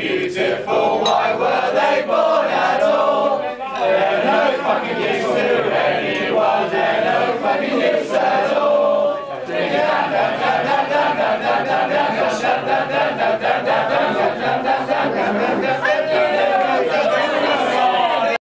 beautiful. Why were they born at all? They're no fucking use.